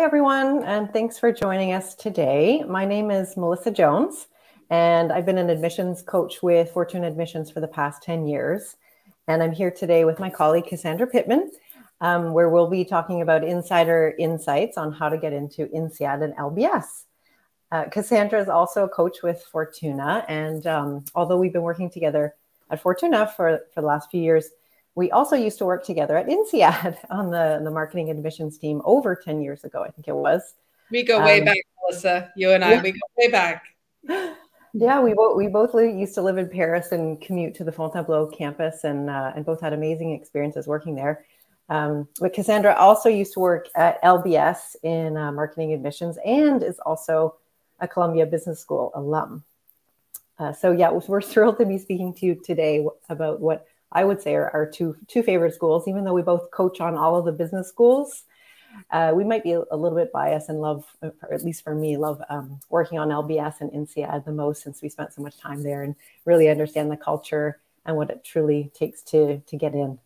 Everyone, and thanks for joining us today. My name is Melissa Jones, and I've been an admissions coach with Fortuna Admissions for the past 10 years. And I'm here today with my colleague, Cassandra Pittman, um, where we'll be talking about insider insights on how to get into INSEAD and LBS. Uh, Cassandra is also a coach with Fortuna. And um, although we've been working together at Fortuna for, for the last few years, we also used to work together at INSEAD on the, the marketing admissions team over 10 years ago, I think it was. We go way um, back, Melissa. You and I, yeah. we go way back. Yeah, we both we both used to live in Paris and commute to the Fontainebleau campus, and uh, and both had amazing experiences working there. Um, but Cassandra also used to work at LBS in uh, marketing admissions, and is also a Columbia Business School alum. Uh, so yeah, we're thrilled to be speaking to you today about what I would say are our two two favorite schools, even though we both coach on all of the business schools. Uh, we might be a, little bit biased and love, or at least for me, love um, working on LBS and INSEAD the most since we spent so much time there and really understand the culture and what it truly takes to to get in.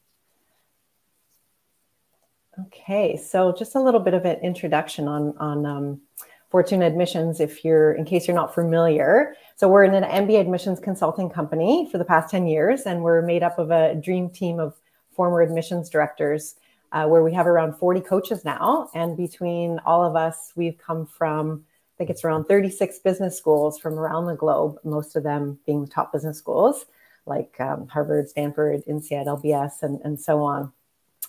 Okay, so just a little bit of an introduction on on um, Fortuna Admissions, if you're in case you're not familiar. So we're in an MBA admissions consulting company for the past 10 years, and we're made up of a dream team of former admissions directors, uh, where we have around 40 coaches now. And between all of us, we've come from, I think it's around 36 business schools from around the globe, most of them being the top business schools like um, Harvard, Stanford, INSEAD, LBS, and, and so on.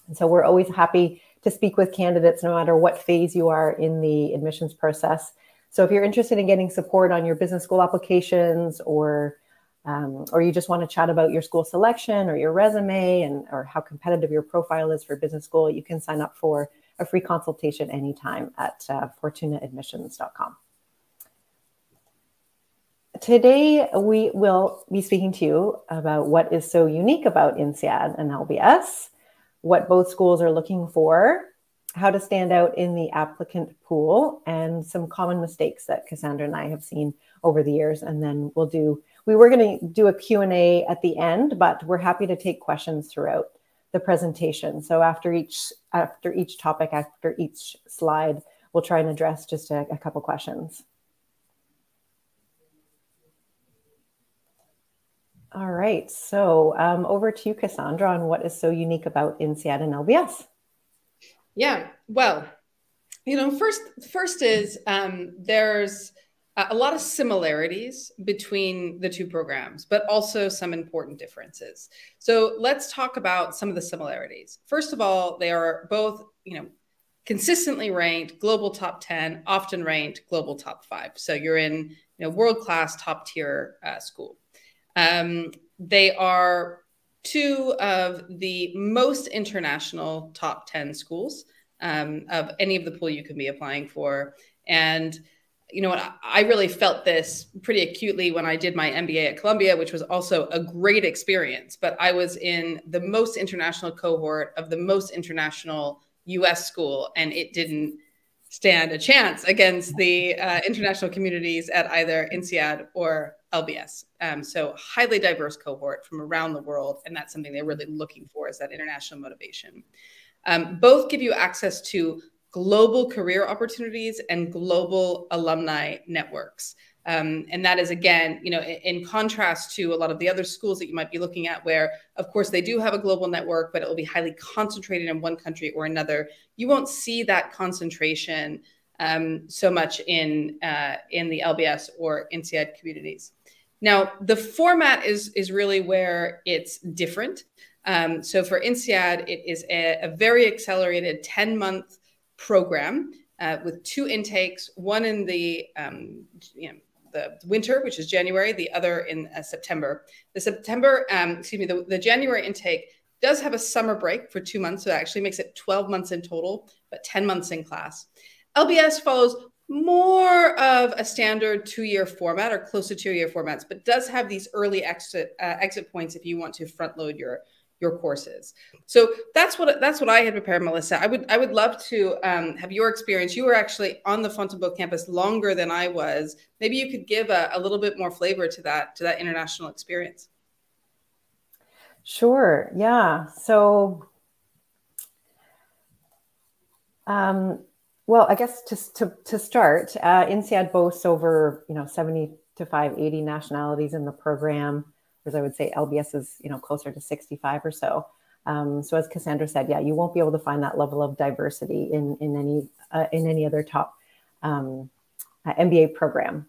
And so we're always happy to speak with candidates no matter what phase you are in the admissions process. So if you're interested in getting support on your business school applications or um, or you just want to chat about your school selection or your resume and or how competitive your profile is for business school, you can sign up for a free consultation anytime at uh, fortunaadmissions.com. Today, we will be speaking to you about what is so unique about INSEAD and LBS, what both schools are looking for, how to stand out in the applicant pool, and some common mistakes that Cassandra and I have seen over the years. And then we'll do, we were going to do a Q&A at the end, but we're happy to take questions throughout the presentation. So after each, after each topic, after each slide, we'll try and address just a, a couple questions. All right. So um, over to you, Cassandra, on what is so unique about INSEAD and LBS. Yeah. Well, you know, first, first is um, there's a lot of similarities between the two programs, but also some important differences. So let's talk about some of the similarities. First of all, they are both, you know, consistently ranked global top 10, often ranked global top five. So you're in, you know, world class top tier uh, school. Um, they are two of the most international top 10 schools um, of any of the pool you can be applying for. And you know what? I really felt this pretty acutely when I did my MBA at Columbia, which was also a great experience. But I was in the most international cohort of the most international US school, and it didn't stand a chance against the uh, international communities at either INSEAD or LBS. Um, so highly diverse cohort from around the world, and that's something they're really looking for is that international motivation. Um, both give you access to global career opportunities and global alumni networks. Um, and that is again, you know, in, in, contrast to a lot of the other schools that you might be looking at, where of course they do have a global network, but it will be highly concentrated in one country or another. You won't see that concentration um, so much in uh, in the LBS or INSEAD communities. Now, the format is is really where it's different. Um, so for INSEAD, it is a, a very accelerated 10 month program uh, with two intakes, one in the um, you know, the winter, which is January, the other in uh, September. The September, um, excuse me, the, the January intake does have a summer break for two months, so it actually makes it 12 months in total, but 10 months in class. LBS follows more of a standard two-year format or close to two-year formats, but does have these early exit uh, exit points if you want to front load your your courses. So that's what that's what I had prepared, Melissa. I would I would love to um, have your experience. You were actually on the Fontainebleau campus longer than I was. Maybe you could give a, a little bit more flavor to that to that international experience. Sure. Yeah. So, um, well, I guess to, to, to start, uh, INSEAD boasts over, you know, 70 to 580 nationalities in the program, whereas I would say LBS is, you know, closer to 65 or so. Um, so as Cassandra said, yeah, you won't be able to find that level of diversity in, in, any, uh, in any other top um, uh, MBA program.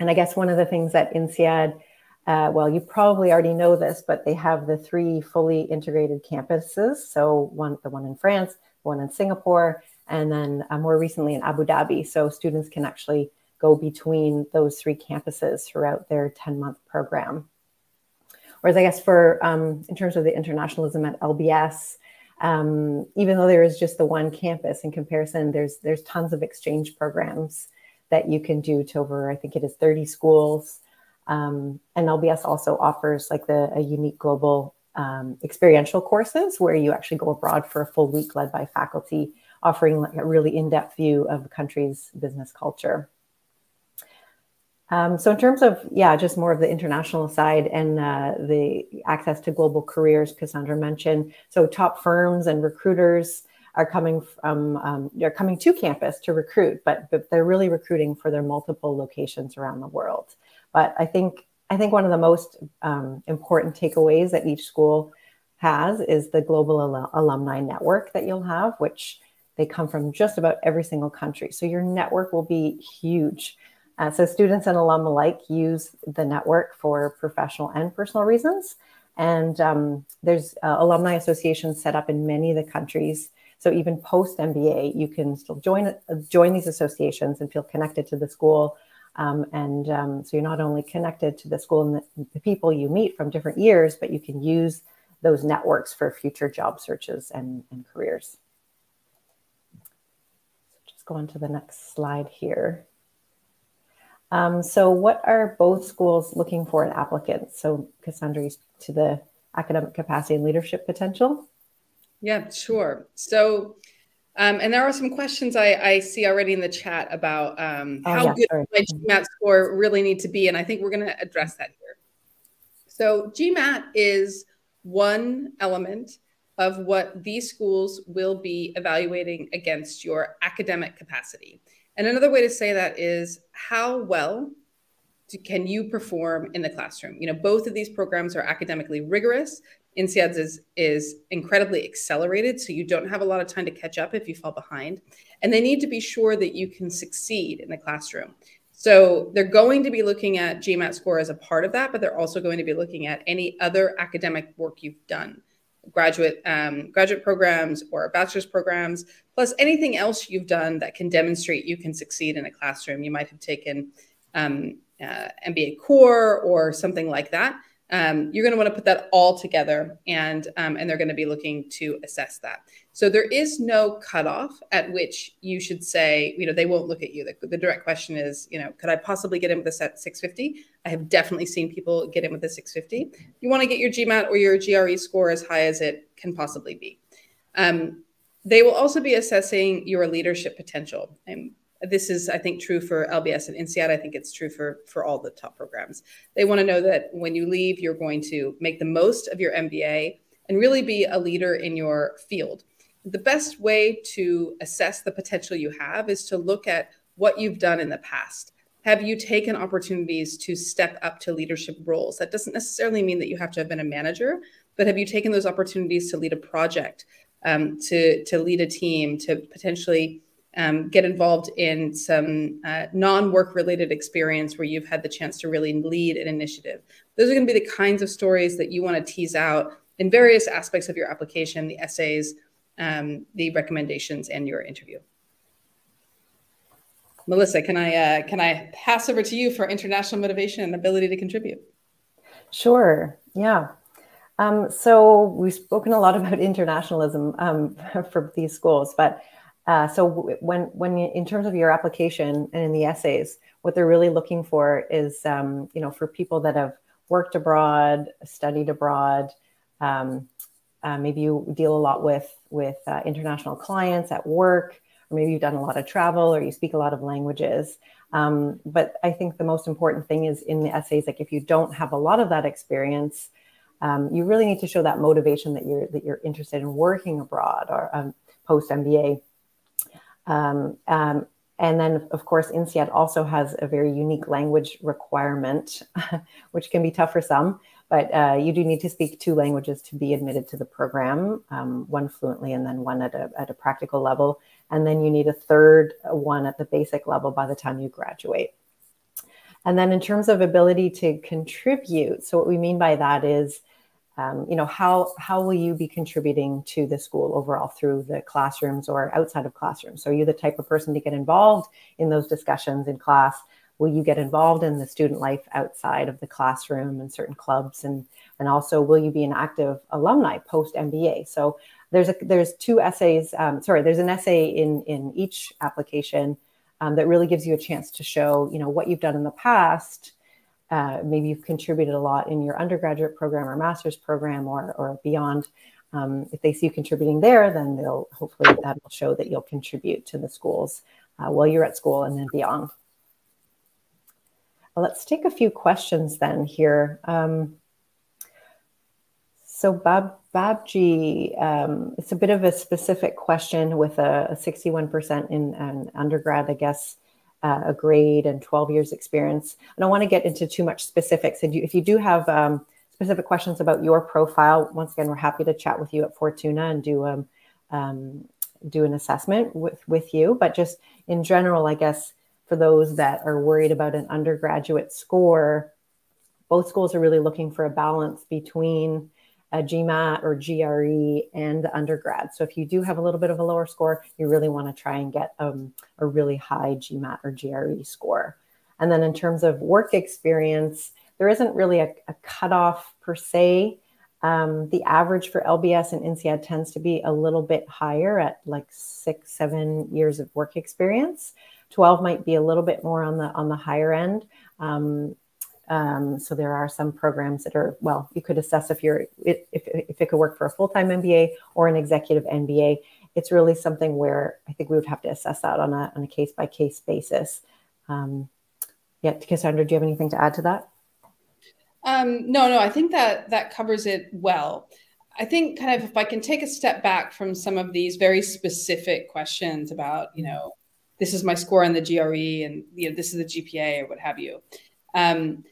And I guess one of the things that INSEAD uh, well, you probably already know this, but they have the three fully integrated campuses. So one, the one in France, one in Singapore, and then uh, more recently in Abu Dhabi. So students can actually go between those three campuses throughout their 10 month program. Whereas I guess for, um, in terms of the internationalism at LBS, um, even though there is just the one campus in comparison, there's, there's tons of exchange programs that you can do to over, I think it is 30 schools. Um, and LBS also offers like the a unique global um, experiential courses where you actually go abroad for a full week led by faculty, offering a really in-depth view of the country's business culture. Um, so in terms of, yeah, just more of the international side and uh, the access to global careers, Cassandra mentioned. So top firms and recruiters are coming from, um, they're coming to campus to recruit, but, but they're really recruiting for their multiple locations around the world. But I think I think one of the most um, important takeaways that each school has is the global al- alumni network that you'll have, which they come from just about every single country. So your network will be huge. Uh, so students and alum alike use the network for professional and personal reasons. And um, there's uh, alumni associations set up in many of the countries. So even post MBA, you can still join uh, join these associations and feel connected to the school um, and um, so you're not only connected to the school and the, the, people you meet from different years, but you can use those networks for future job searches and, and careers. Go on to the next slide here. Um, so what are both schools looking for in applicants? So Cassandra, to the academic capacity and leadership potential. Yeah, sure. So um, and there are some questions I, I, see already in the chat about um, oh, how yeah, good sorry. my GMAT score really need to be, and I think we're going to address that here. So GMAT is one element of what these schools will be evaluating against your academic capacity. And another way to say that is how well can you perform in the classroom? You know, both of these programs are academically rigorous. INSEAD's is, is incredibly accelerated, so you don't have a lot of time to catch up if you fall behind. And they need to be sure that you can succeed in the classroom. So they're going to be looking at GMAT score as a part of that, but they're also going to be looking at any other academic work you've done, graduate um, graduate programs or bachelor's programs, plus anything else you've done that can demonstrate you can succeed in a classroom. You might have taken um, uh, MBA core or something like that um, you're going to want to put that all together and um, and they're going to be looking to assess that. So there is no cutoff at which you should say you know they won't look at you. The, the direct question is you know could i possibly get in with a set 650 i have definitely seen people get in with a 650 you want to get your gmat or your gre score as high as it can possibly be. Um, they will also be assessing your leadership potential. And this is i think true for lbs and INSEAD i think it's true for for all the top programs. They want to know that when you leave you're going to make the most of your mba and really be a leader in your field. The best way to assess the potential you have is to look at what you've done in the past. Have you taken opportunities to step up to leadership roles? That doesn't necessarily mean that you have to have been a manager but have you taken those opportunities to lead a project um, to to lead a team to potentially um, get involved in some uh, non-work related experience where you've had the chance to really lead an initiative. Those are going to be the kinds of stories that you want to tease out in various aspects of your application, the essays, um, the recommendations, and your interview. Melissa, can I uh, can I pass over to you for international motivation and ability to contribute? Sure. Yeah. Um, so we've spoken a lot about internationalism um, for these schools, but uh, so when when in terms of your application and in the essays, what they're really looking for is um, you know for people that have worked abroad, studied abroad. Um, uh, maybe you deal a lot with with uh, international clients at work, or maybe you've done a lot of travel, or you speak a lot of languages. Um, but I think the most important thing is in the essays, like if you don't have a lot of that experience, um, you really need to show that motivation that you're that you're interested in working abroad or um, post MBA. Um, um, and then, of course, INSEAD also has a very unique language requirement, which can be tough for some. But uh, you do need to speak two languages to be admitted to the program, um, one fluently and then one at a, at a practical level. And then you need a third one at the basic level by the time you graduate. And then in terms of ability to contribute, so what we mean by that is, um, you know, how how will you be contributing to the school overall through the classrooms or outside of classrooms? So are you the type of person to get involved in those discussions in class? Will you get involved in the student life outside of the classroom and certain clubs? And and also, will you be an active alumni post MBA? So there's a there's two essays. Um, sorry, there's an essay in in each application um, that really gives you a chance to show, you know, what you've done in the past. Uh, maybe you've contributed a lot in your undergraduate program or master's program or, or beyond. Um, if they see you contributing there, then they'll hopefully that will show that you'll contribute to the schools uh, while you're at school and then beyond. Well, let's take a few questions then here. Um, so Bab Babji, um, it's a bit of a specific question with a, a 61% in an undergrad, I guess, uh, a grade and 12 years experience. I don't want to get into too much specifics. If you, if you do have um, specific questions about your profile, once again, we're happy to chat with you at Fortuna and do um, um, do an assessment with, with you. But just in general, I guess, for those that are worried about an undergraduate score, both schools are really looking for a balance between a GMAT or GRE and undergrad. So if you do have a little bit of a lower score, you really want to try and get um, a really high GMAT or GRE score. And then in terms of work experience, there isn't really a, a cutoff per se. Um, the average for LBS and INSEAD tends to be a little bit higher at like six, seven years of work experience. 12 might be a little bit more on the on the higher end. Um, um, so there are some programs that are well, you could assess if you're if if it could work for a full time MBA or an executive MBA. It's really something where I think we would have to assess that on a on a case by case basis. Um, yeah, Cassandra, do you have anything to add to that? Um, no, no, I think that that covers it well. I think kind of if I can take a step back from some of these very specific questions about, you know, this is my score on the GRE and you know this is the GPA or what have you. Um,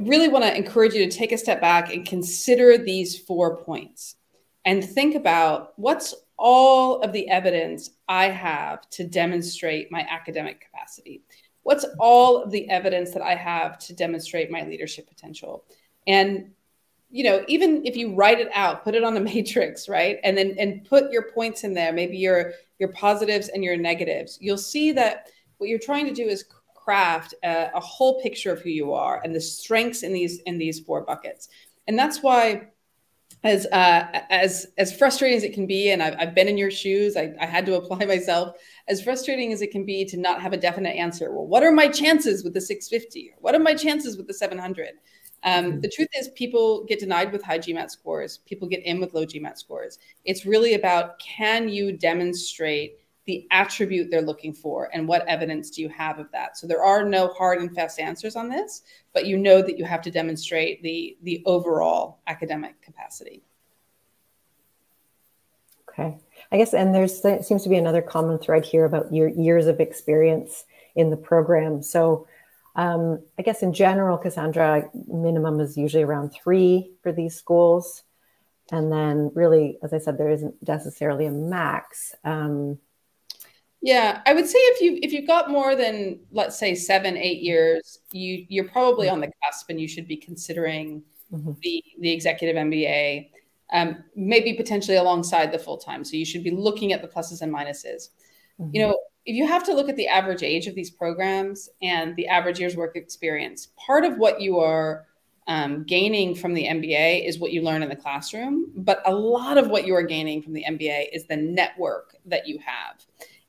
really want to encourage you to take a step back and consider these four points and think about what's all of the evidence I have to demonstrate my academic capacity. What's all of the evidence that I have to demonstrate my leadership potential? And you know, even if you write it out, put it on a matrix, right? And then and put your points in there, maybe your your positives and your negatives. You'll see that what you're trying to do is craft a, a whole picture of who you are and the strengths in these in these four buckets. And that's why as uh, as as frustrating as it can be, and I've, I've been in your shoes, I, I, had to apply myself. As frustrating as it can be to not have a definite answer. Well, what are my chances with the 650? What are my chances with the 700? Um, mm-hmm. the truth is, people get denied with high GMAT scores. People get in with low GMAT scores. It's really about can you demonstrate the attribute they're looking for and what evidence do you have of that. So there are no hard and fast answers on this but you know that you have to demonstrate the the overall academic capacity. Okay. I guess and there's there seems to be another common thread here about your years of experience in the program. So um, i guess in general cassandra minimum is usually around three for these schools. And then really as i said there isn't necessarily a max. Um, yeah, I would say if you if you've got more than let's say seven eight years, you you're probably on the cusp, and you should be considering mm-hmm. the the executive MBA, um, maybe potentially alongside the full time. So you should be looking at the pluses and minuses. Mm-hmm. You know, if you have to look at the average age of these programs and the average year's work experience, part of what you are um, gaining from the MBA is what you learn in the classroom, but a lot of what you are gaining from the MBA is the network that you have.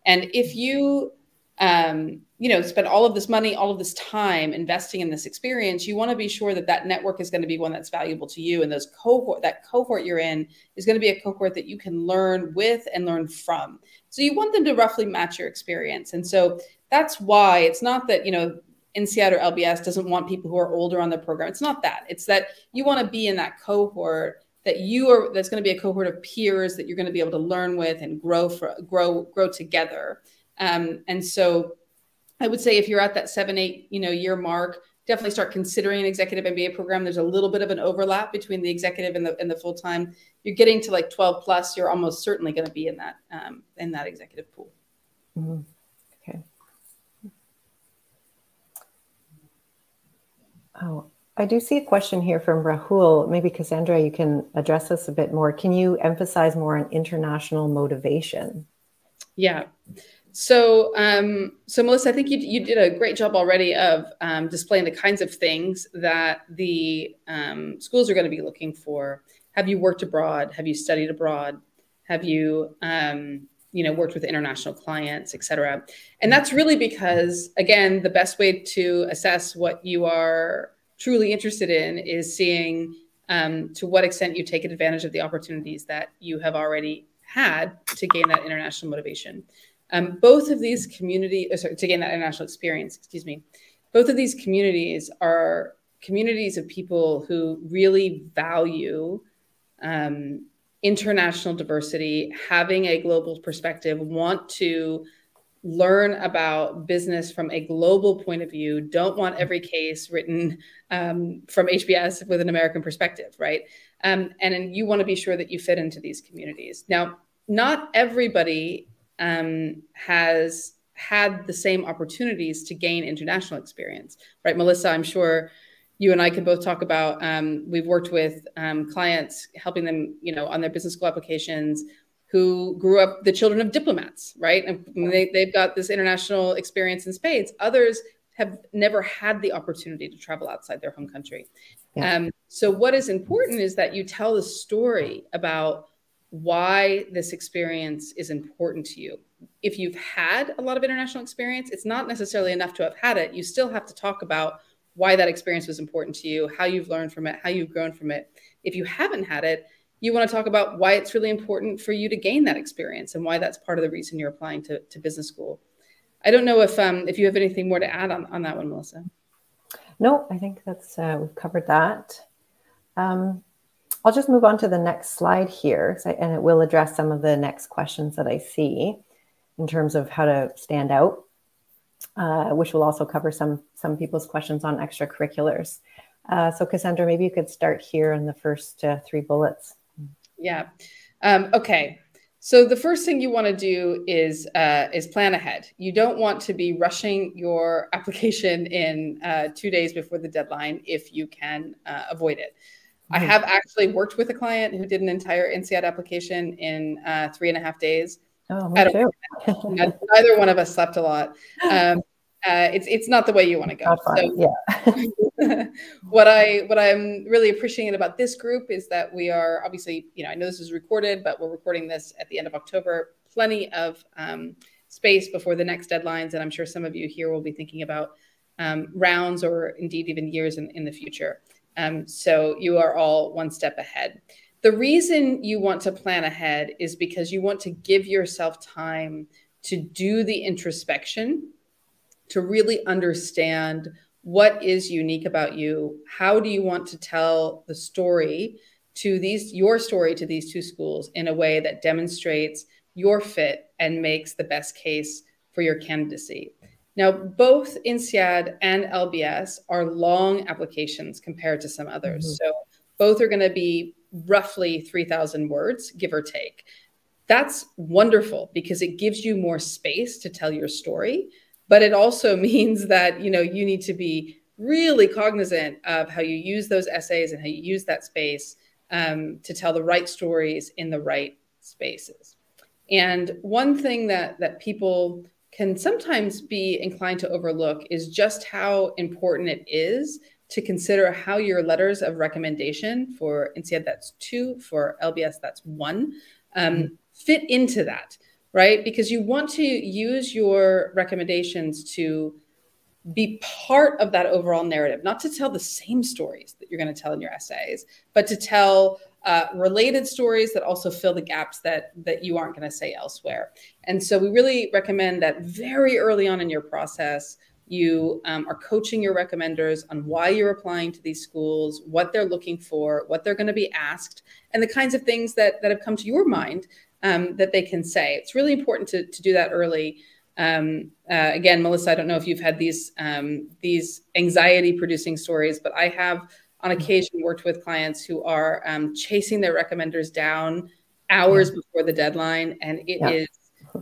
And if you, um, you know, spend all of this money, all of this time investing in this experience, you want to be sure that that network is going to be one that's valuable to you. And those cohort, that cohort you're in is going to be a cohort that you can learn with and learn from. So you want them to roughly match your experience. And so that's why it's not that, you know, INSEAD or LBS doesn't want people who are older on the program. It's not that. It's that you want to be in that cohort that you are that's going to be a cohort of peers that you're going to be able to learn with and grow for grow grow together. Um, and so I would say if you're at that seven, eight, you know, year mark, definitely start considering an executive MBA program. There's a little bit of an overlap between the executive and the and the full time. You're getting to like 12 plus. You're almost certainly going to be in that um, in that executive pool. Mm-hmm. Okay. Oh, I do see a question here from Rahul. Maybe Cassandra, you can address this a bit more. Can you emphasize more on international motivation? Yeah. So, um, so Melissa, I think you, you did a great job already of um, displaying the kinds of things that the um, schools are going to be looking for. Have you worked abroad? Have you studied abroad? Have you, um, you know, worked with international clients, et cetera? And that's really because, again, the best way to assess what you are truly interested in is seeing um, to what extent you take advantage of the opportunities that you have already had to gain that international motivation. Um, both of these community, uh, sorry, to gain that international experience, excuse me, both of these communities are communities of people who really value um, international diversity, having a global perspective, want to learn about business from a global point of view, don't want every case written um, from HBS with an American perspective, right? Um, and you want to be sure that you fit into these communities. Now, not everybody um, has had the same opportunities to gain international experience, right? Melissa, I'm sure you and I can both talk about. Um, we've worked with um, clients, helping them, you know, on their business school applications, who grew up the children of diplomats, right? And they, they've got this international experience in spades. Others have never had the opportunity to travel outside their home country. Yeah. Um, so, what is important is that you tell the story about why this experience is important to you. If you've had a lot of international experience, it's not necessarily enough to have had it. You still have to talk about why that experience was important to you, how you've learned from it, how you've grown from it. If you haven't had it, you want to talk about why it's really important for you to gain that experience and why that's part of the reason you're applying to, to business school. I don't know if um, if you have anything more to add on, on that one, Melissa. No, I think that's uh, we've covered that. Um, I'll just move on to the next slide here, and it will address some of the next questions that I see in terms of how to stand out, uh, which will also cover some, some people's questions on extracurriculars. Uh, so Cassandra, maybe you could start here in the first uh, three bullets. Yeah. Um, okay. So the first thing you want to do is uh, is plan ahead. You don't want to be rushing your application in uh, two days before the deadline if you can uh, avoid it. I have actually worked with a client who did an entire INSEAD application in uh, three and a half days. Oh, me too. neither one of us slept a lot. Um, uh, it's it's not the way you want to go. So, yeah. what I what I'm really appreciating about this group is that we are obviously, you know, I know this is recorded, but we're recording this at the end of October. Plenty of um, space before the next deadlines, and I'm sure some of you here will be thinking about um, rounds or indeed even years in, in the future. Um, so you are all one step ahead. The reason you want to plan ahead is because you want to give yourself time to do the introspection, to really understand what is unique about you. How do you want to tell the story to these, your story to these two schools in a way that demonstrates your fit and makes the best case for your candidacy? Now, both INSEAD and LBS are long applications compared to some others. Mm-hmm. So both are going to be roughly 3,000 words, give or take. That's wonderful because it gives you more space to tell your story, but it also means that, you know, you need to be really cognizant of how you use those essays and how you use that space um, to tell the right stories in the right spaces. And one thing that that people can sometimes be inclined to overlook is just how important it is to consider how your letters of recommendation for INSEAD that's two, for LBS that's one, um, mm-hmm. fit into that, right? Because you want to use your recommendations to be part of that overall narrative, not to tell the same stories that you're going to tell in your essays, but to tell uh, related stories that also fill the gaps that that you aren't going to say elsewhere. And so we really recommend that very early on in your process, You um, are coaching your recommenders on why you're applying to these schools, what they're looking for, what they're going to be asked, and the kinds of things that, that have come to your mind um, that they can say. It's really important to, to do that early. Um, uh, again, Melissa, I don't know if you've had these um, these anxiety producing stories, but I have on occasion worked with clients who are um, chasing their recommenders down hours before the deadline, and it yeah. is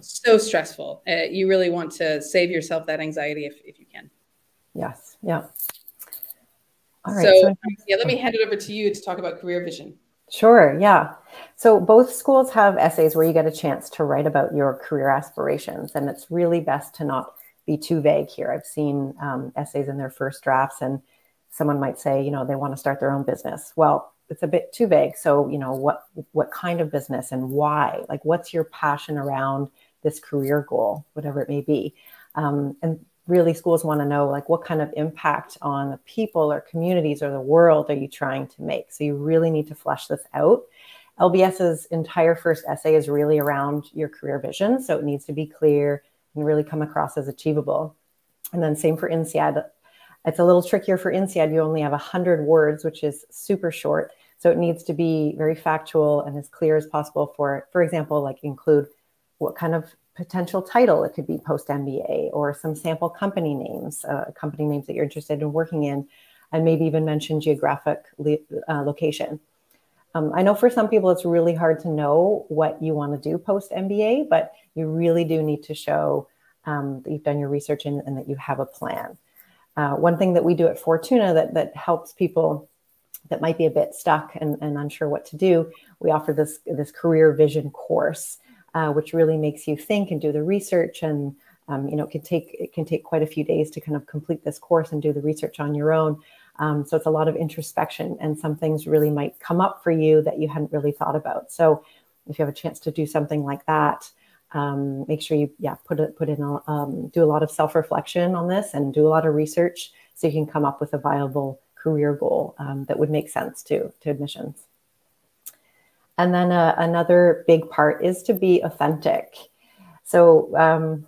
so stressful. Uh, you really want to save yourself that anxiety if, if you can. Yes. Yeah. All right. So, so yeah, let me hand it over to you to talk about career vision. Sure. Yeah. So both schools have essays where you get a chance to write about your career aspirations, and it's really best to not be too vague here. I've seen um, essays in their first drafts, and someone might say, you know, they want to start their own business. Well, it's a bit too vague. So, you know, what what kind of business and why? Like, what's your passion around this career goal, whatever it may be? Um, and really schools want to know like what kind of impact on the people or communities or the world are you trying to make? So you really need to flesh this out. Lbs's entire first essay is really around your career vision so it needs to be clear and really come across as achievable. And then same for INSEAD it's a little trickier for INSEAD you only have 100 words which is super short so it needs to be very factual and as clear as possible for for example like include what kind of potential title. It could be post MBA or some sample company names, uh, company names that you're interested in working in, and maybe even mention geographic uh, location. Um, I know for some people it's really hard to know what you want to do post MBA, but you really do need to show um, that you've done your research and, and that you have a plan. Uh, one thing that we do at Fortuna that, that helps people that might be a bit stuck and, and unsure what to do, we offer this, this career vision course uh, which really makes you think and do the research. And um, you know, it can take it can take quite a few days to kind of complete this course and do the research on your own. Um, so it's a lot of introspection, and some things really might come up for you that you hadn't really thought about. So if you have a chance to do something like that, um, make sure you yeah put it put in a, um, do a lot of self reflection on this and do a lot of research so you can come up with a viable career goal um, that would make sense to to admissions. And then uh, another big part is to be authentic. So, um,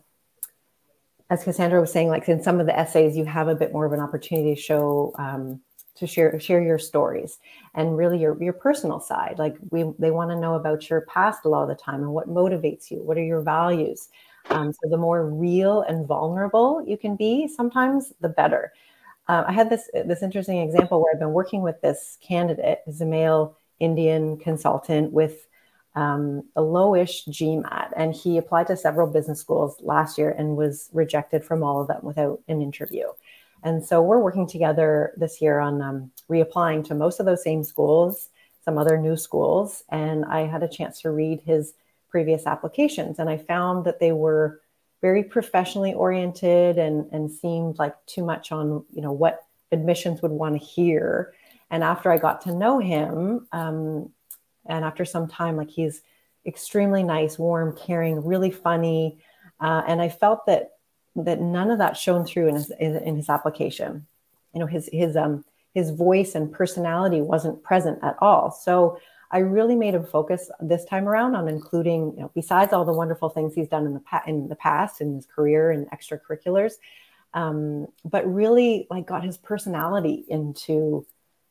as Cassandra was saying, like in some of the essays, you have a bit more of an opportunity to show, um, to share share your stories and really your your personal side. Like we, they want to know about your past a lot of the time and what motivates you. What are your values? Um, so the more real and vulnerable you can be, sometimes the better. Uh, I had this this interesting example where I've been working with this candidate, is a male Indian consultant with um, a lowish GMAT, and he applied to several business schools last year and was rejected from all of them without an interview. And so we're working together this year on um, reapplying to most of those same schools, some other new schools. And I had a chance to read his previous applications, and I found that they were very professionally oriented and, and seemed like too much on you know what admissions would want to hear and after I got to know him, um, and after some time, like he's extremely nice, warm, caring, really funny, uh, and I felt that that none of that shone through in his in his application. You know, his his um his voice and personality wasn't present at all. So I really made him focus this time around on including, you know, besides all the wonderful things he's done in the in the past in his career and extracurriculars, um, but really like got his personality into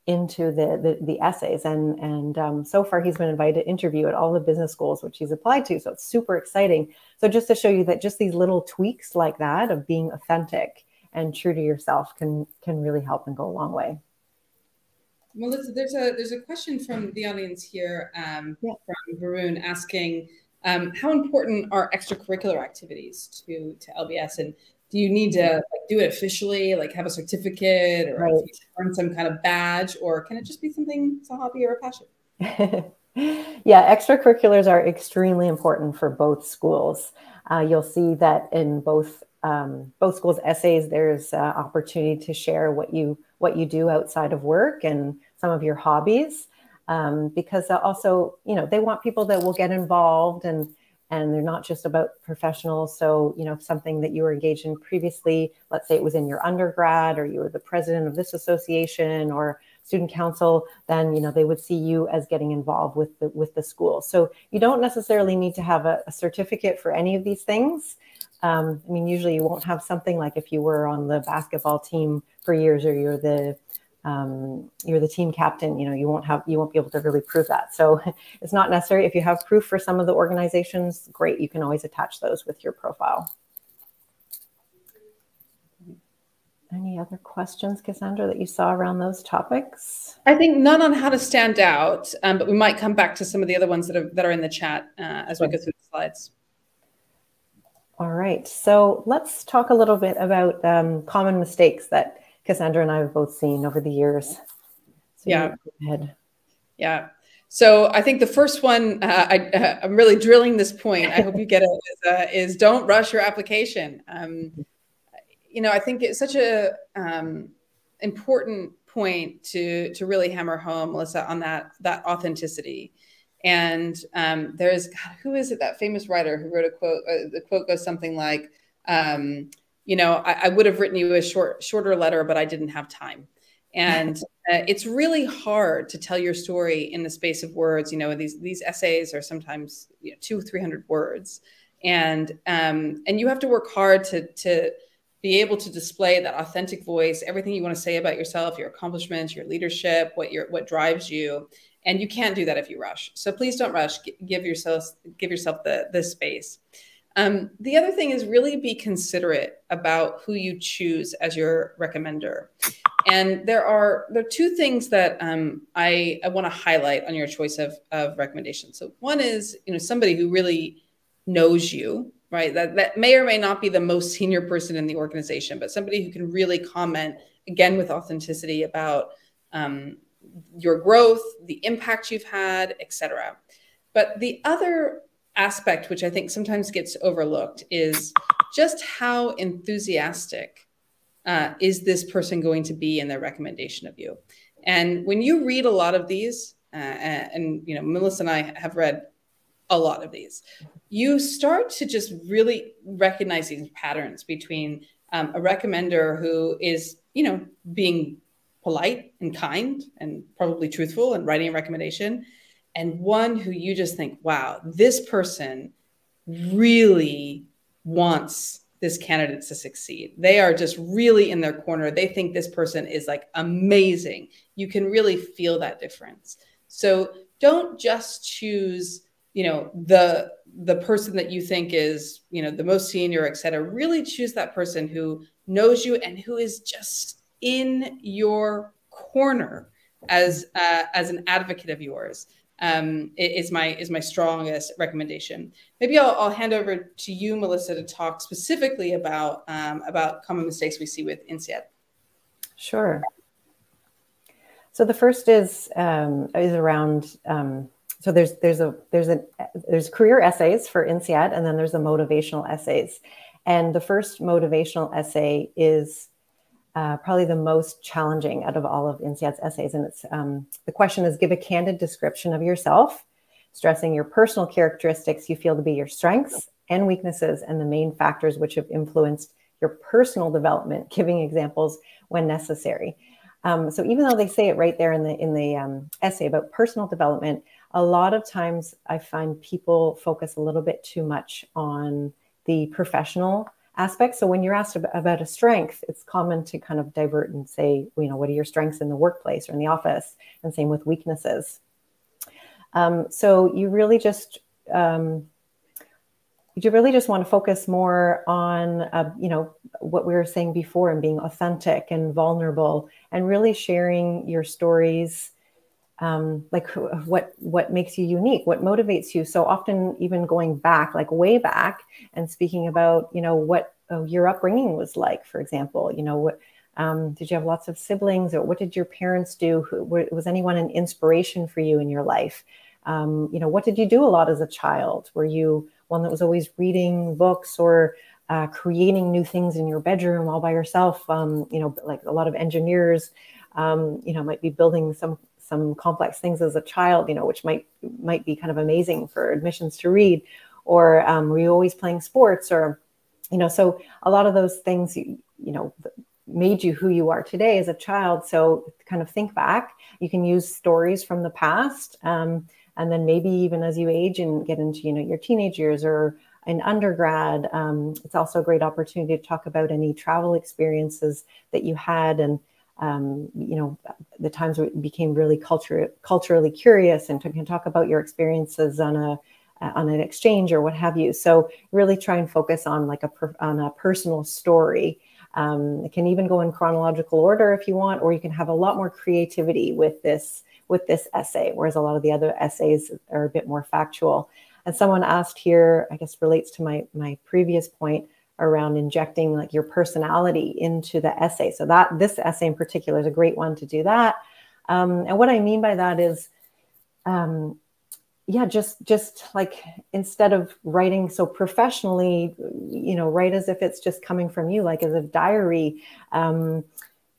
into the, the, the essays. And and um, so far he's been invited to interview at all the business schools which he's applied to. So it's super exciting. So just to show you that just these little tweaks like that of being authentic and true to yourself can can really help and go a long way. Melissa there's a there's a question from the audience here um, yeah. from varun asking um, how important are extracurricular activities to to lbs and do you need to like, do it officially, like have a certificate or right. earn some kind of badge, or can it just be something, it's a hobby or a passion? yeah, extracurriculars are extremely important for both schools. Uh, you'll see that in both um, both schools' essays, there's uh, opportunity to share what you what you do outside of work and some of your hobbies, um, because also you know they want people that will get involved and and they're not just about professionals. So, you know, something that you were engaged in previously, let's say it was in your undergrad or you were the president of this association or student council, then, you know, they would see you as getting involved with the, with the school. So you don't necessarily need to have a, a certificate for any of these things. Um, I mean, usually you won't have something like if you were on the basketball team for years or you're the um, you're the team captain, you know, you won't have, you won't be able to really prove that. So it's not necessary. If you have proof for some of the organizations, great. You can always attach those with your profile. Any other questions, Cassandra, that you saw around those topics? I think none on how to stand out, um, but we might come back to some of the other ones that are that are in the chat uh, as we go through the slides. All right, so let's talk a little bit about um, common mistakes that Cassandra and I have both seen over the years. So yeah. Yeah. So I think the first one, uh, I, am really drilling this point. I hope you get it. Is, uh, is don't rush your application. Um, you know, I think it's such a um, important point to to really hammer home, Melissa, on that that authenticity. And um, there is God, who is it? That famous writer who wrote a quote. Uh, the quote goes something like, um, "You know, I, I, would have written you a short shorter letter, but I didn't have time." And uh, it's really hard to tell your story in the space of words. You know, these these essays are sometimes you know, two, three hundred words, and um, and you have to work hard to to be able to display that authentic voice, everything you want to say about yourself, your accomplishments, your leadership, what your what drives you, and you can't do that if you rush. So please don't rush. give yourself give yourself the the space. Um, the other thing is really be considerate about who you choose as your recommender. And there are there are two things that um, I, I want to highlight on your choice of, of recommendation. So one is you know somebody who really knows you right? That, that may or may not be the most senior person in the organization, but somebody who can really comment again with authenticity about um, your growth, the impact you've had, etc. But the other aspect, which I think sometimes gets overlooked, is just how enthusiastic uh, is this person going to be in their recommendation of you. And when you read a lot of these, uh, and you know, Melissa and I have read a lot of these you start to just really recognize these patterns between um, a recommender who is, you know, being polite and kind and probably truthful and writing a recommendation, and one who you just think, wow, this person really wants this candidate to succeed. They are just really in their corner. They think this person is like amazing. You can really feel that difference. So don't just choose you know the the person that you think is you know the most senior et cetera really choose that person who knows you and who is just in your corner as uh, as an advocate of yours um, is my is my strongest recommendation. Maybe I'll, I'll, hand over to you, Melissa, to talk specifically about um, about common mistakes we see with INSEAD. Sure. So the first is um, is around um, so there's there's a there's a there's career essays for INSEAD, and then there's the motivational essays. And the first motivational essay is uh, probably the most challenging out of all of INSEAD's essays. And it's um, the question is give a candid description of yourself, stressing your personal characteristics you feel to be your strengths and weaknesses, and the main factors which have influenced your personal development, giving examples when necessary. Um, so even though they say it right there in the in the um, essay about personal development, a lot of times I find people focus a little bit too much on the professional aspect. So when you're asked about a strength, it's common to kind of divert and say, you know, what are your strengths in the workplace or in the office? And same with weaknesses. Um, so you really just um, you really just want to focus more on uh, you know what we were saying before and being authentic and vulnerable and really sharing your stories um, like what what makes you unique what motivates you. So often even going back like way back and speaking about you know what uh, your upbringing was like for example you know what um, did you have lots of siblings or what did your parents do? Who, was anyone an inspiration for you in your life? Um, you know what did you do a lot as a child? Were you one that was always reading books or uh, creating new things in your bedroom all by yourself? Um, you know like a lot of engineers um, you know might be building some some complex things as a child, you know, which might might be kind of amazing for admissions to read, or um, were you always playing sports, or you know, so a lot of those things, you, you know, made you who you are today as a child. So kind of think back. You can use stories from the past, um, and then maybe even as you age and get into you know your teenage years or in undergrad. Um, it's also a great opportunity to talk about any travel experiences that you had and um, you know the times you became really culture, culturally curious and can talk about your experiences on a on an exchange or what have you. So really try and focus on like a on a personal story. Um, it can even go in chronological order if you want, or you can have a lot more creativity with this with this essay, whereas a lot of the other essays are a bit more factual. And someone asked here, I guess relates to my my previous point around injecting like your personality into the essay. So that this essay in particular is a great one to do that. Um, and what I mean by that is, um, yeah, just just like instead of writing so professionally, you know, write as if it's just coming from you, like as a diary. Um,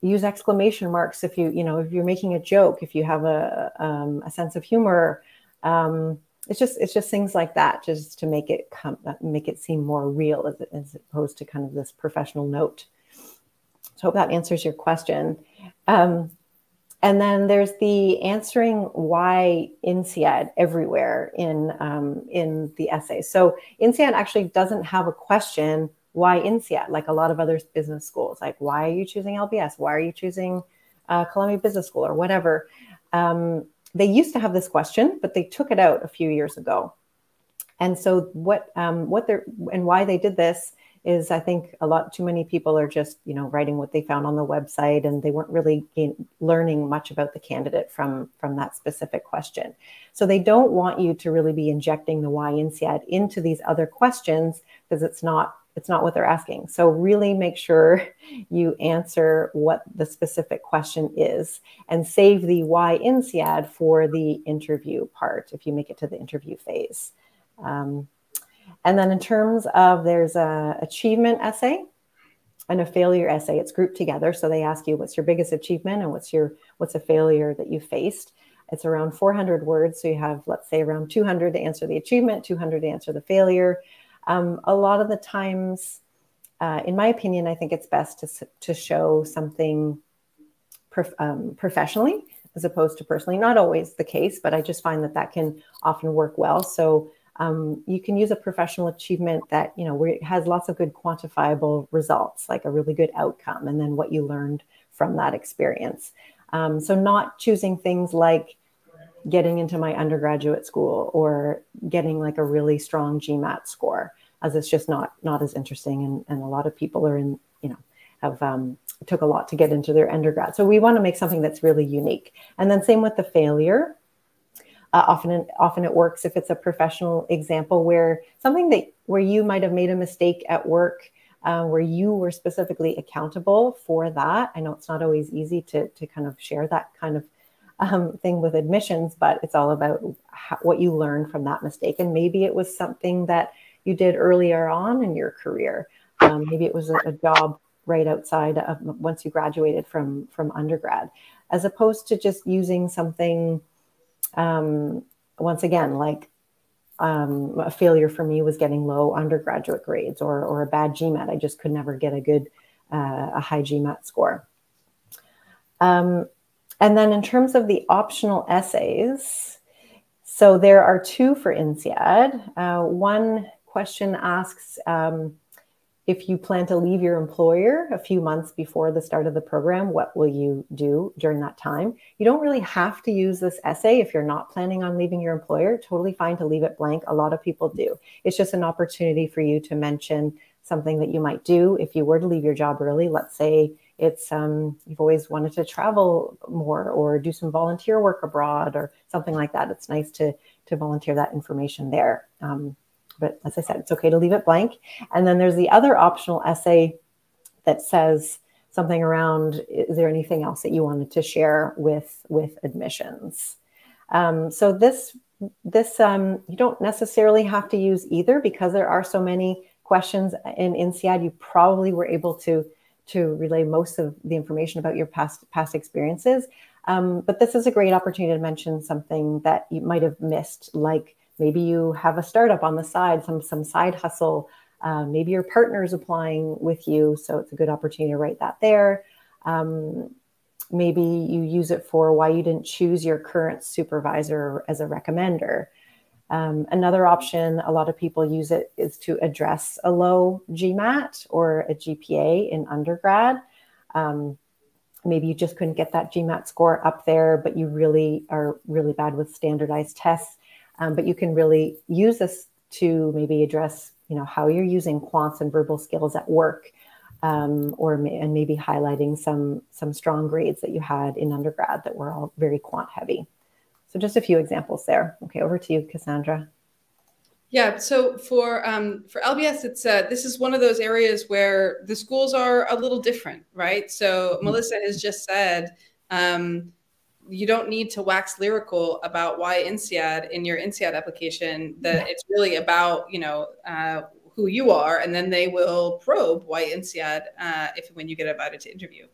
use exclamation marks if you you know if you're making a joke, if you have a um, a sense of humor. Um, it's just it's just things like that just to make it come make it seem more real as, as opposed to kind of this professional note. So hope that answers your question. Um, and then there's the answering why INSEAD everywhere in um, in the essay. So INSEAD actually doesn't have a question why INSEAD like a lot of other business schools like why are you choosing LBS why are you choosing uh, Columbia Business School or whatever? Um, they used to have this question, but they took it out a few years ago. And so what um, what they're and why they did this is I think a lot too many people are just you know writing what they found on the website and they weren't really gain, learning much about the candidate from from that specific question. So they don't want you to really be injecting the why INSEAD into these other questions because it's not it's not what they're asking. So really make sure you answer what the specific question is and save the why INSEAD for the interview part if you make it to the interview phase. Um, and then in terms of there's a achievement essay and a failure essay. It's grouped together. So they ask you what's your biggest achievement and what's your what's a failure that you faced. It's around 400 words. So you have, let's say, around 200 to answer the achievement, 200 to answer the failure. Um, a lot of the times, uh, in my opinion, I think it's best to, to show something prof- um, professionally as opposed to personally. Not always the case, but I just find that that can often work well. So um, you can use a professional achievement that you know where it has lots of good quantifiable results, like a really good outcome, and then what you learned from that experience. Um, so not choosing things like getting into my undergraduate school or getting like a really strong GMAT score, as it's just not not as interesting. And, and a lot of people are in, you know, have um, took a lot to get into their undergrad. So we want to make something that's really unique. And then same with the failure. Uh, often, often it works if it's a professional example where something that where you might have made a mistake at work, uh, where you were specifically accountable for that. I know it's not always easy to to kind of share that kind of um, thing with admissions, but it's all about how, what you learn from that mistake. And maybe it was something that you did earlier on in your career. Um, maybe it was a, a, job right outside of once you graduated from from undergrad, as opposed to just using something. Um, once again, like um, a failure for me was getting low undergraduate grades or or a bad GMAT. I just could never get a good uh, a high GMAT score. Um, and then in terms of the optional essays, so there are two for INSEAD. Uh, one question asks um, if you plan to leave your employer a few months before the start of the program, what will you do during that time? You don't really have to use this essay if you're not planning on leaving your employer. Totally fine to leave it blank. A lot of people do. It's just an opportunity for you to mention something that you might do if you were to leave your job early. Let's say it's um, you've always wanted to travel more or do some volunteer work abroad or something like that. It's nice to to volunteer that information there. Um, but as I said, it's okay to leave it blank. And then there's the other optional essay that says something around is there anything else that you wanted to share with with admissions um, so this this um, you don't necessarily have to use either because there are so many questions in INSEAD you probably were able to to relay most of the information about your past past experiences. Um, but this is a great opportunity to mention something that you might have missed, like maybe you have a startup on the side, some some side hustle. Uh, maybe your partner is applying with you, so it's a good opportunity to write that there. Um, maybe you use it for why you didn't choose your current supervisor as a recommender. Um, another option, a lot of people use it, is to address a low GMAT or a GPA in undergrad. Um, maybe you just couldn't get that GMAT score up there, but you really are really bad with standardized tests. Um, but you can really use this to maybe address, you know, how you're using quants and verbal skills at work, um, or and maybe highlighting some some strong grades that you had in undergrad that were all very quant heavy. So just a few examples there. Okay, over to you, Cassandra. Yeah, so for um, for LBS, it's uh, this is one of those areas where the schools are a little different, right? So mm-hmm. Melissa has just said um, you don't need to wax lyrical about why INSEAD in your INSEAD application. That it's really about you know uh, who you are, and then they will probe why INSEAD uh, if when you get invited to interview.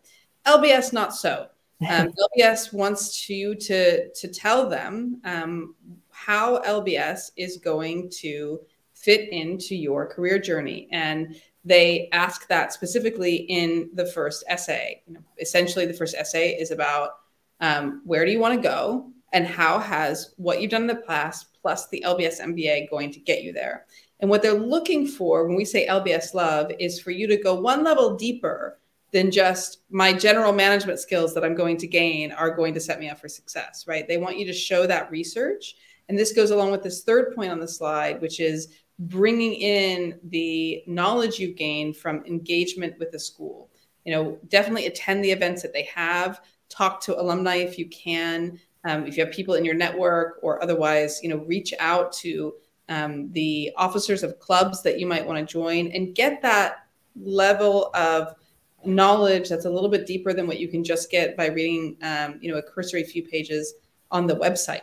LBS not so. Um, LBS wants you to to tell them um, how LBS is going to fit into your career journey, and they ask that specifically in the first essay. You know, essentially, the first essay is about um, where do you want to go, and how has what you've done in the past plus the LBS MBA going to get you there. And what they're looking for when we say LBS love is for you to go one level deeper than just my general management skills that I'm going to gain are going to set me up for success, right? They want you to show that research. And this goes along with this third point on the slide, which is bringing in the knowledge you've gained from engagement with the school. You know, definitely attend the events that they have, talk to alumni if you can. Um, if you have people in your network or otherwise, you know, reach out to um, the officers of clubs that you might want to join and get that level of knowledge that's a little bit deeper than what you can just get by reading, um, you know, a cursory few pages on the website.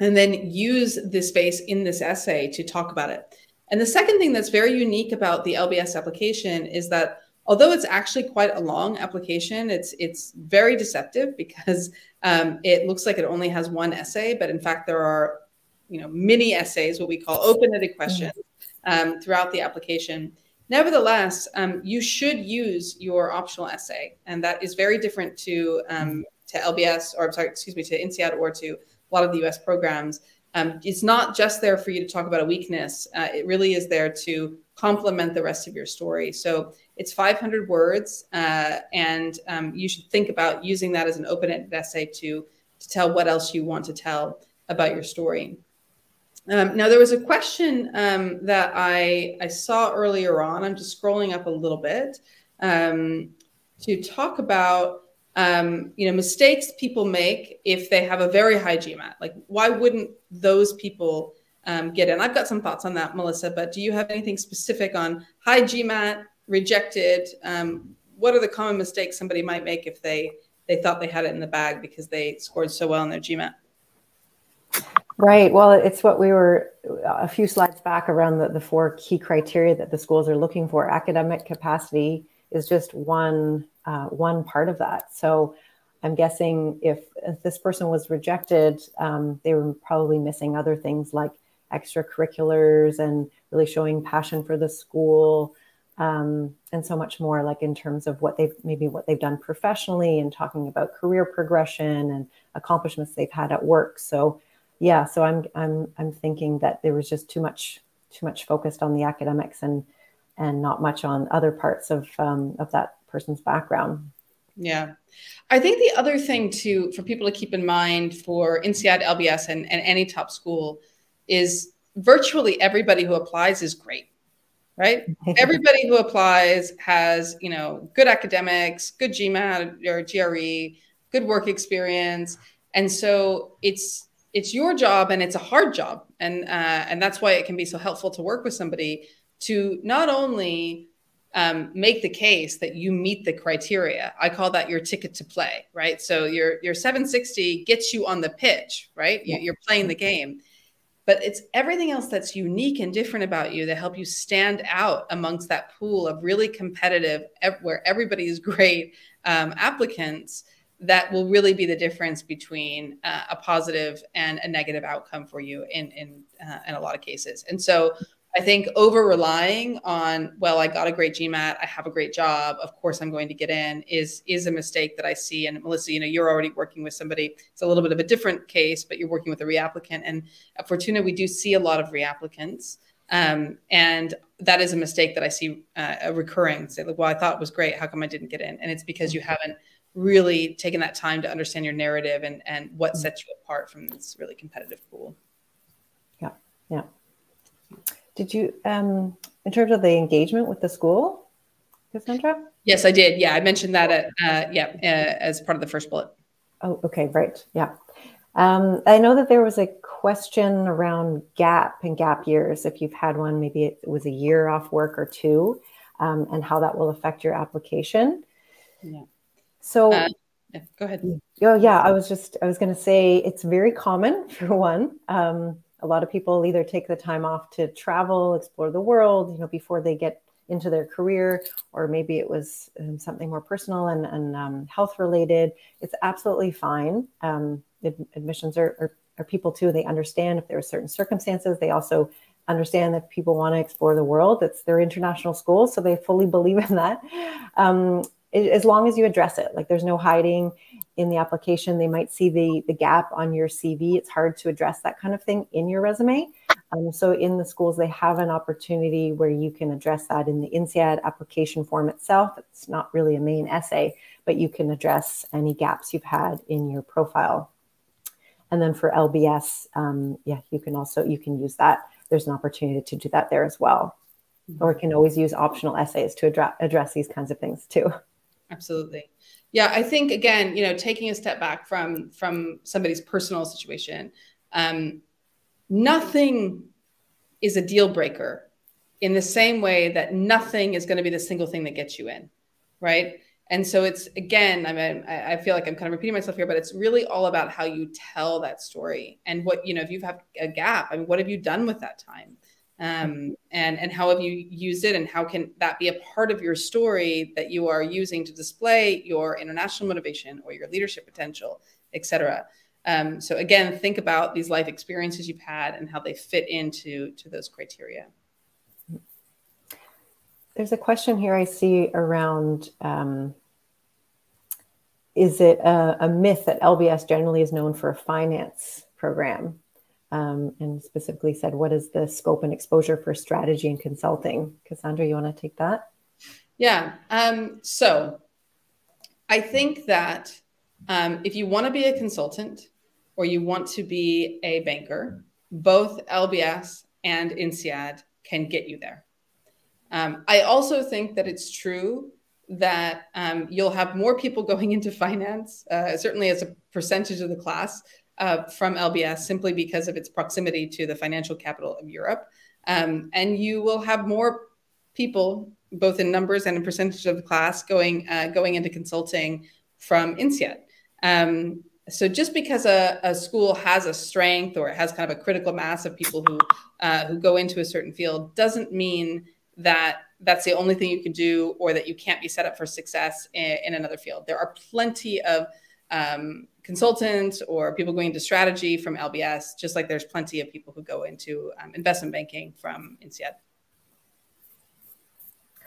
And then use the space in this essay to talk about it. And the second thing that's very unique about the LBS application is that although it's actually quite a long application, it's it's very deceptive because um, it looks like it only has one essay, but in fact there are you know mini essays, what we call open-ended questions, um, throughout the application. Nevertheless, um, you should use your optional essay, and that is very different to um, to LBS or sorry, excuse me, to INSEAD or to a lot of the U.S. programs. Um, it's not just there for you to talk about a weakness. Uh, it really is there to complement the rest of your story. So it's 500 words, uh, and um, you should think about using that as an open-ended essay to to tell what else you want to tell about your story. Um, now, there was a question um, that I, I saw earlier on. I'm just scrolling up a little bit um, to talk about um, you know mistakes people make if they have a very high GMAT. Like, why wouldn't those people um, get in? I've got some thoughts on that, Melissa. But do you have anything specific on high GMAT, rejected? Um, what are the common mistakes somebody might make if they they thought they had it in the bag because they scored so well in their GMAT? Right. Well, it's what we were a few slides back around the, the four key criteria that the schools are looking for. Academic capacity is just one uh, one part of that. So I'm guessing if, if this person was rejected, um, they were probably missing other things like extracurriculars and really showing passion for the school um, and so much more like in terms of what they've maybe what they've done professionally and talking about career progression and accomplishments they've had at work. So yeah, so I'm I'm I'm thinking that there was just too much too much focused on the academics and and not much on other parts of um, of that person's background. Yeah. I think the other thing to for people to keep in mind for INSEAD, LBS, and, and any top school is virtually everybody who applies is great, right? everybody who applies has, you know, good academics, good GMAT or GRE, good work experience. And so it's it's your job and it's a hard job. And uh, and that's why it can be so helpful to work with somebody to not only um, make the case that you meet the criteria. I call that your ticket to play right? So your your 760 gets you on the pitch right? You, you're playing the game. But it's everything else that's unique and different about you that help you stand out amongst that pool of really competitive where everybody is great um, applicants that will really be the difference between uh, a positive and a negative outcome for you in in uh, in a lot of cases. And so I think over relying on, well, I got a great GMAT, I have a great job, of course I'm going to get in, is is a mistake that I see. And Melissa, you know, you're already working with somebody. It's a little bit of a different case, but you're working with a reapplicant. And at Fortuna, we do see a lot of reapplicants. Um, and that is a mistake that I see uh, recurring. Say, like, well, I thought it was great. How come I didn't get in? And it's because you haven't really taking that time to understand your narrative and and what sets you apart from this really competitive pool. Yeah, yeah. Did you, um, in terms of the engagement with the school, Cassandra? Yes, I did. Yeah, I mentioned that at, uh, yeah, uh, as part of the first bullet. Oh, okay, right. Yeah. Um, I know that there was a question around gap and gap years. If you've had one, maybe it was a year off work or two, um, and how that will affect your application. Yeah. So, uh, yeah, go ahead. Oh, yeah. I was just, I was going to say it's very common for one. Um, a lot of people either take the time off to travel, explore the world, you know, before they get into their career, or maybe it was um, something more personal and, and um, health related. It's absolutely fine. Um, ad- admissions are, are, are, people too. They understand if there are certain circumstances. They also understand that people want to explore the world. It's their international school, so they fully believe in that. Um, as long as you address it, like there's no hiding in the application. They might see the the gap on your CV. It's hard to address that kind of thing in your resume. Um, so in the schools, they have an opportunity where you can address that in the INSEAD application form itself. It's not really a main essay, but you can address any gaps you've had in your profile. And then for LBS, um, yeah, you can also you can use that. There's an opportunity to do that there as well. Or can always use optional essays to address, address these kinds of things too. Absolutely. Yeah, I think again, you know, taking a step back from from somebody's personal situation, um, nothing is a deal breaker in the same way that nothing is going to be the single thing that gets you in, right? And so it's again, I mean, I feel like I'm kind of repeating myself here, but it's really all about how you tell that story and what you know. If you have a gap, I mean, what have you done with that time? Um, and and how have you used it and how can that be a part of your story that you are using to display your international motivation or your leadership potential etc um, so again think about these life experiences you've had and how they fit into to those criteria. There's a question here i see around um, is it a, a myth that lbs generally is known for a finance program um, and specifically said, what is the scope and exposure for strategy and consulting? Cassandra, you want to take that? Yeah. Um, so I think that um, if you want to be a consultant or you want to be a banker, both LBS and INSEAD can get you there. Um, I also think that it's true that um, you'll have more people going into finance, uh, certainly as a percentage of the class, uh, from LBS simply because of its proximity to the financial capital of Europe. Um, and you will have more people, both in numbers and in percentage of the class, going uh, going into consulting from INSEAD. Um, so just because a, a, school has a strength or it has kind of a critical mass of people who uh, who go into a certain field doesn't mean that that's the only thing you can do or that you can't be set up for success in, in another field. There are plenty of um, consultants or people going into strategy from LBS, just like there's plenty of people who go into um, investment banking from INSEAD.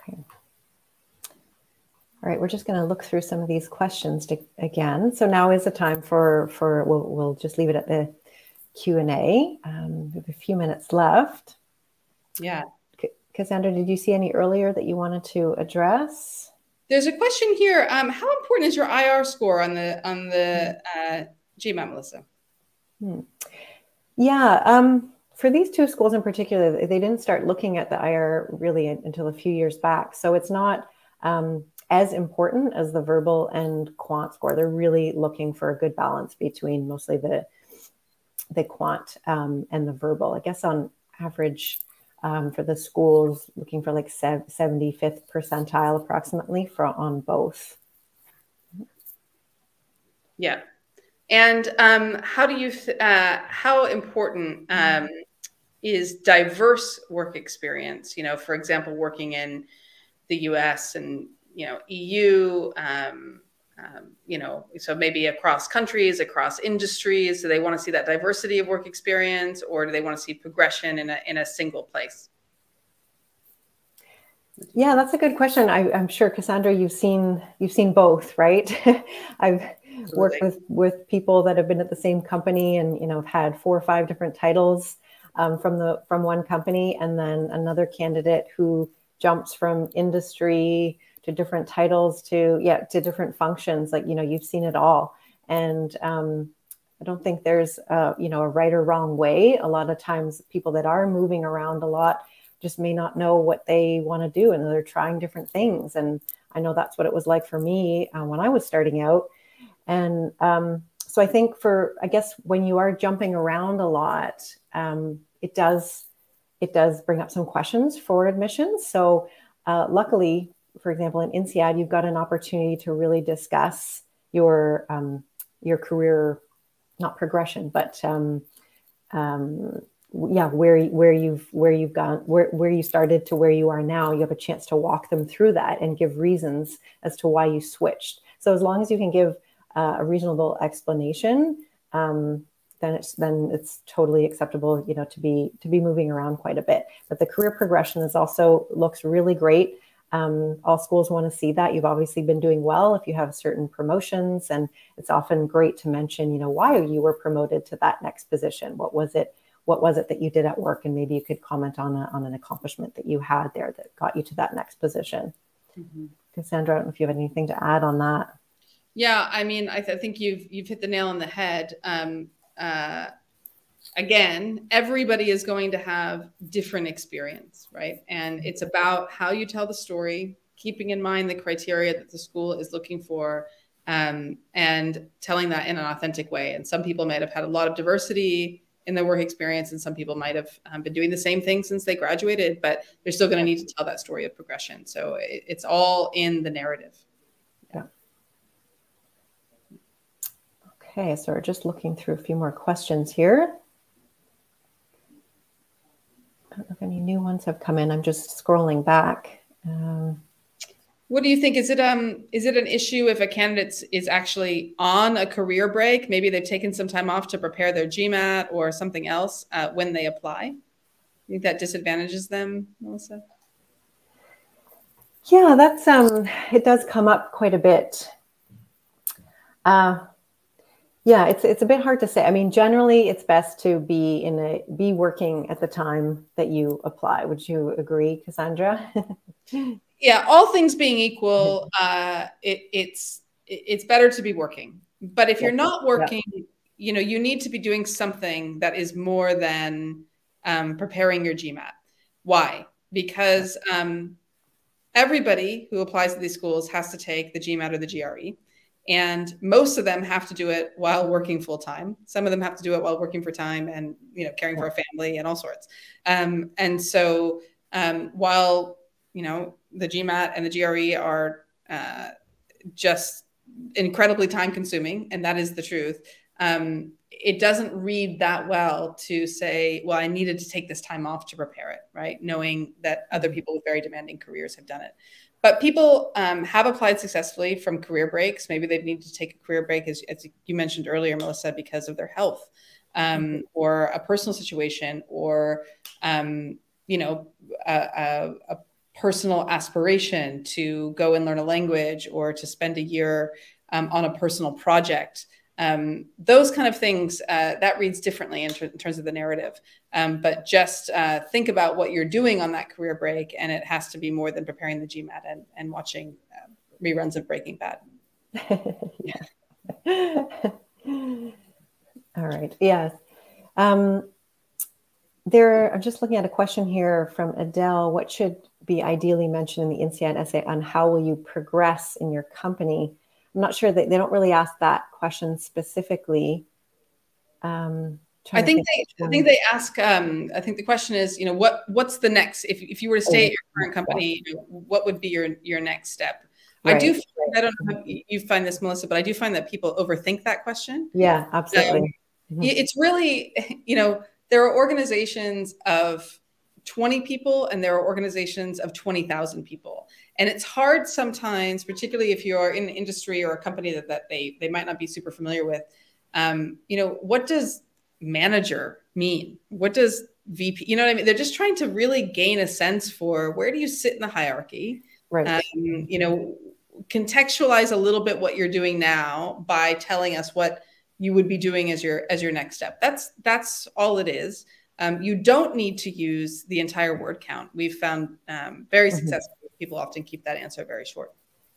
Okay. All right, we're just going to look through some of these questions to, again. So now is the time for for we'll we'll just leave it at the Q and A. Um, we have a few minutes left. Yeah, Cassandra, did you see any earlier that you wanted to address? There's a question here. Um, how important is your IR score on the on the uh, GMAT, Melissa? Hmm. Yeah, um, for these two schools in particular, they didn't start looking at the IR really until a few years back. So it's not um, as important as the verbal and quant score. They're really looking for a good balance between mostly the the quant um, and the verbal. I guess on average, um, for the schools, looking for like 75th percentile approximately for on both. Yeah. And um, how do you, uh, how important um, is diverse work experience? You know, for example, working in the US and, you know, EU, um, um, you know, so maybe across countries, across industries? Do they want to see that diversity of work experience, or do they want to see progression in a in a single place? Yeah, that's a good question. I, am sure Cassandra, you've seen you've seen both, right? I've Absolutely. worked with with people that have been at the same company and you know have had four or five different titles um, from the from one company, and then another candidate who jumps from industry to different titles to yeah to different functions. Like you know, you've seen it all, and um, I don't think there's a, you know a right or wrong way. A lot of times, people that are moving around a lot just may not know what they want to do, and they're trying different things. And I know that's what it was like for me uh, when I was starting out. And um, so I think for I guess when you are jumping around a lot, um, it does it does bring up some questions for admissions. So uh, luckily, for example, in INSEAD, you've got an opportunity to really discuss your um, your career not progression, but um, um, yeah, where where you've where you've gone, where where you started to where you are now, you have a chance to walk them through that and give reasons as to why you switched. So as long as you can give uh, a reasonable explanation, um, then it's then it's totally acceptable, you know, to be to be moving around quite a bit. But the career progression is also looks really great. Um, all schools want to see that. You've obviously been doing well if you have certain promotions, and it's often great to mention, you know, why you were promoted to that next position. What was it? What was it that you did at work? And maybe you could comment on a, on an accomplishment that you had there that got you to that next position. Mm-hmm. Cassandra, I don't know if you have anything to add on that. Yeah, I mean, I, th- I think you've you've hit the nail on the head. Um, uh, again, everybody is going to have different experience, right? And it's about how you tell the story, keeping in mind the criteria that the school is looking for, um, and telling that in an authentic way. And some people might have had a lot of diversity in their work experience, and some people might have um, been doing the same thing since they graduated, but they're still going to need to tell that story of progression. So it, it's all in the narrative. Yeah. Okay, so we're just looking through a few more questions here. I don't know if any new ones have come in. I'm just scrolling back. Um, what do you think? Is it um is it an issue if a candidate is actually on a career break? Maybe they've taken some time off to prepare their GMAT or something else uh, when they apply. You think that disadvantages them, Melissa? Yeah, that's um it does come up quite a bit. Uh, yeah, it's it's a bit hard to say. I mean, generally, it's best to be in a be working at the time that you apply. Would you agree, Cassandra? yeah, all things being equal, uh, it, it's it's better to be working. But if you're not working, yeah. you know, you need to be doing something that is more than um, preparing your GMAT. Why? Because um, everybody who applies to these schools has to take the GMAT or the GRE and most of them have to do it while working full time some of them have to do it while working for time and you know caring for a family and all sorts. Um, and so um, while you know the gmat and the gre are uh, just incredibly time consuming and that is the truth um, it doesn't read that well to say well i needed to take this time off to prepare it right? Knowing that other people with very demanding careers have done it but people um, have applied successfully from career breaks. Maybe they need to take a career break, as, as you mentioned earlier, Melissa, because of their health um, mm-hmm. or a personal situation or, um, you know, a, a, a, personal aspiration to go and learn a language or to spend a year um, on a personal project um, those kind of things uh, that reads differently in, in, terms of the narrative. Um, but just uh, think about what you're doing on that career break and it has to be more than preparing the gmat and, and watching uh, reruns of breaking bad. All right yes. Um, there i'm just looking at a question here from adele. What should be ideally mentioned in the INSEAD essay on how will you progress in your company I'm not sure that they don't really ask that question specifically. Um, I think they, I think they ask. Um, I think the question is, you know, what what's the next? If, if you were to stay oh, at your current company, what would be your your next step? Right. I do. Find, I don't know if you find this, Melissa, but I do find that people overthink that question. Yeah, absolutely. Um, mm-hmm. It's really, you know, there are organizations of 20 people and there are organizations of 20,000 people. And it's hard sometimes, particularly if you're in an industry or a company that, that they, they might not be super familiar with. Um, you know, what does manager mean? What does VP. You know what I mean? They're just trying to really gain a sense for where do you sit in the hierarchy. Right. Um, you know, contextualize a little bit what you're doing now by telling us what you would be doing as your as your next step. That's that's all it is. Um, you don't need to use the entire word count. We've found um, very mm-hmm. successful people often keep that answer very short.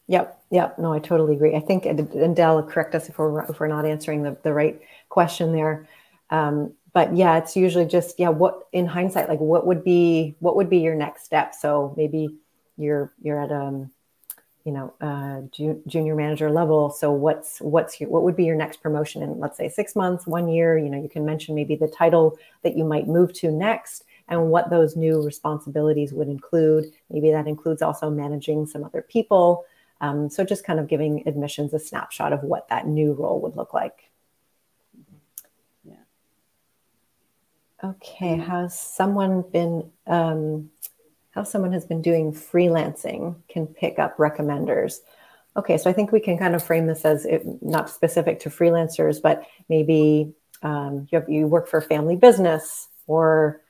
Yep, yep. No, I totally agree. I think, and Dell, correct us if we're if we're not answering the, the right question there. Um, but yeah, it's usually just yeah. What in hindsight, like what would be what would be your next step? So maybe you're you're at um you know uh, ju- junior manager level. So what's what's your what would be your next promotion in let's say six months one year? You know you can mention maybe the title that you might move to next and what those new responsibilities would include. Maybe that includes also managing some other people. Um, so just kind of giving admissions a snapshot of what that new role would look like. Yeah. Okay. Has someone been um, how someone has been doing freelancing can pick up recommenders. Okay, so I think we can kind of frame this as it, not specific to freelancers, but maybe um, you, have, you work for a family business or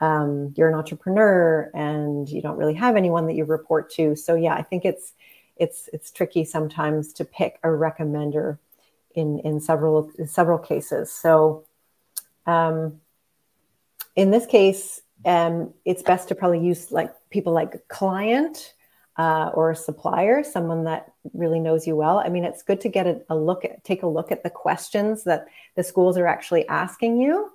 um, you're an entrepreneur and you don't really have anyone that you report to. So yeah, I think it's it's it's tricky sometimes to pick a recommender in in several in several cases. So um, in this case, um, it's best to probably use like people like a client uh, or a supplier, someone that really knows you well. I mean, it's good to get a, a, look at, take a look at the questions that the schools are actually asking you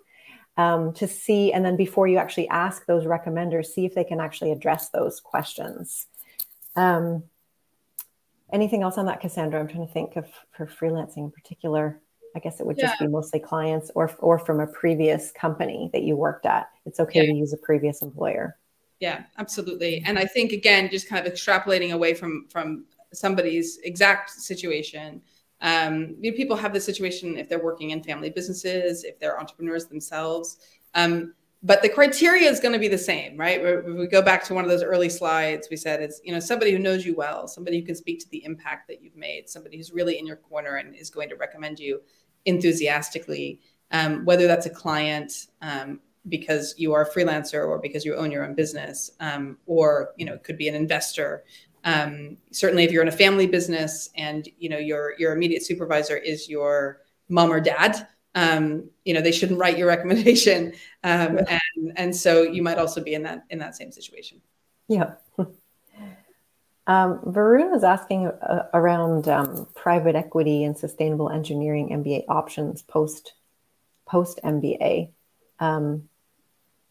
um, to see, and then before you actually ask those recommenders, see if they can actually address those questions. Um, anything else on that, Cassandra? I'm trying to think of for freelancing in particular. I guess it would just yeah. be mostly clients or or from a previous company that you worked at. It's okay yeah. to use a previous employer. Yeah, absolutely. And I think again, just kind of extrapolating away from from somebody's exact situation. Um, you know, people have this situation if they're working in family businesses, if they're entrepreneurs themselves. Um, but the criteria is going to be the same, right? If we go back to one of those early slides, we said it's you know somebody who knows you well, somebody who can speak to the impact that you've made, somebody who's really in your corner and is going to recommend you enthusiastically, um, whether that's a client um, because you are a freelancer or because you own your own business, um, or you know it could be an investor. Um, certainly, if you're in a family business and you know your your immediate supervisor is your mom or dad, um, you know they shouldn't write your recommendation, um, and and so you might also be in that in that same situation. Yeah. Um, Varun is asking uh, around um, private equity and sustainable engineering MBA options post post MBA. Um,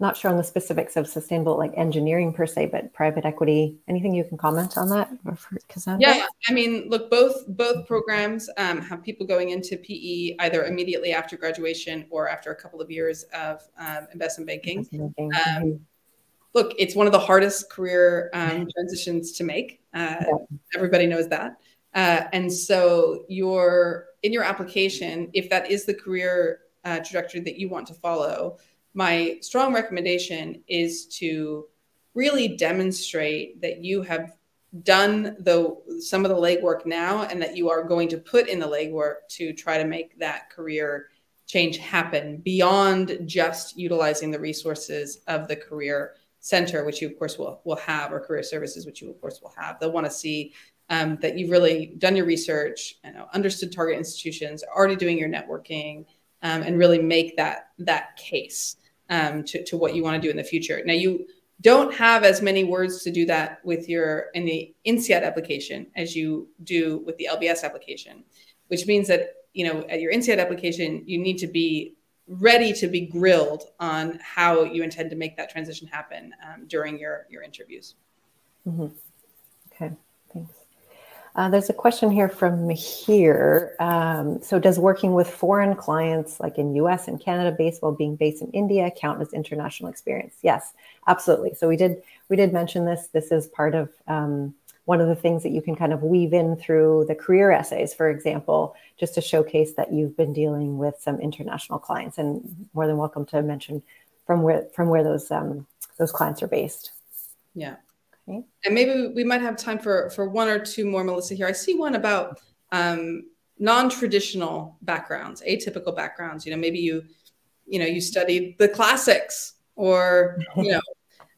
not sure on the specifics of sustainable like engineering per se, but private equity. Anything you can comment on that, Cassandra? Yeah, I mean, look, both both programs um, have people going into PE either immediately after graduation or after a couple of years of um, investment banking. Investment banking. Um, look, it's one of the hardest career um, transitions to make. Uh, yeah. Everybody knows that. Uh, and so your in your application, if that is the career uh, trajectory that you want to follow, my strong recommendation is to really demonstrate that you have done the some of the legwork now and that you are going to put in the legwork to try to make that career change happen beyond just utilizing the resources of the career center, which you of course will will have, or career services, which you of course will have. They'll want to see um, that you've really done your research, you know, understood target institutions, already doing your networking, um, and really make that that case um, to, to what you want to do in the future. Now you don't have as many words to do that with your in the INSEAD application as you do with the LBS application, which means that you know at your INSEAD application you need to be ready to be grilled on how you intend to make that transition happen um, during your your interviews. Mm-hmm. Okay, thanks. Uh, there's a question here from here. Um, so, does working with foreign clients, like in U.S. and Canada, based while being based in India, count as international experience? Yes, absolutely. So we did we did mention this. This is part of um, one of the things that you can kind of weave in through the career essays, for example, just to showcase that you've been dealing with some international clients, and more than welcome to mention from where from where those um, those clients are based. Yeah. Okay. And maybe we might have time for for one or two more, Melissa. Here, I see one about um, non-traditional backgrounds, atypical backgrounds. You know, maybe you you know you studied the classics or you know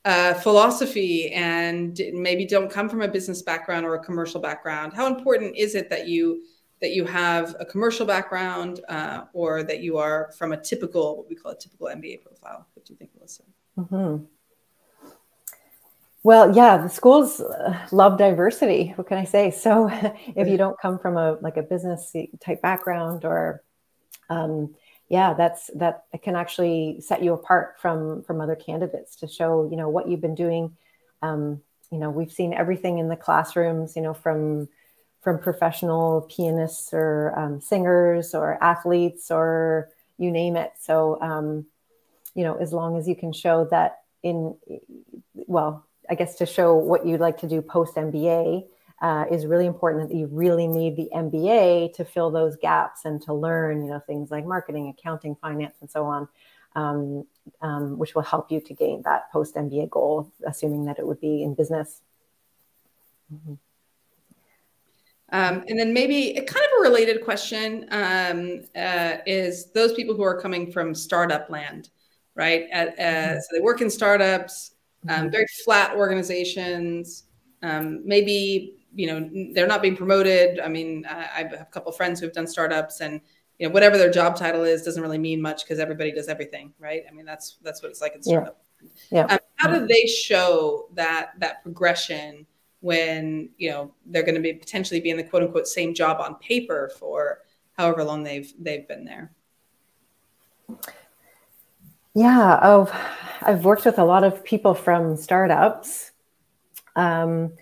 uh, philosophy and maybe don't come from a business background or a commercial background how important is it that you that you have a commercial background uh, or that you are from a typical what we call a typical mba profile? What do you think melissa? Mm-hmm. well yeah the schools uh, love diversity. What can i say? So if you don't come from a like a business type background or um, yeah, that's that can actually set you apart from from other candidates to show you know what you've been doing. Um, you know, we've seen everything in the classrooms. You know, from from professional pianists or um, singers or athletes or you name it. So, um, you know, as long as you can show that in, well, I guess to show what you'd like to do post MBA, uh, is really important that you really need the MBA to fill those gaps and to learn, you know, things like marketing, accounting, finance, and so on, um, um, which will help you to gain that post MBA goal, assuming that it would be in business. Mm-hmm. Um, and then maybe a kind of a related question um, uh, is those people who are coming from startup land, right? At, uh, mm-hmm. So they work in startups, um, mm-hmm. very flat organizations, um, maybe you know they're not being promoted. I mean i have a couple friends who have done startups and you know whatever their job title is doesn't really mean much because everybody does everything right? I mean that's that's what it's like in startup. Yeah, yeah. Um, how do they show that that progression when you know they're going to be potentially be in the quote unquote same job on paper for however long they've they've been there? Yeah oh i've worked with a lot of people from startups. Um,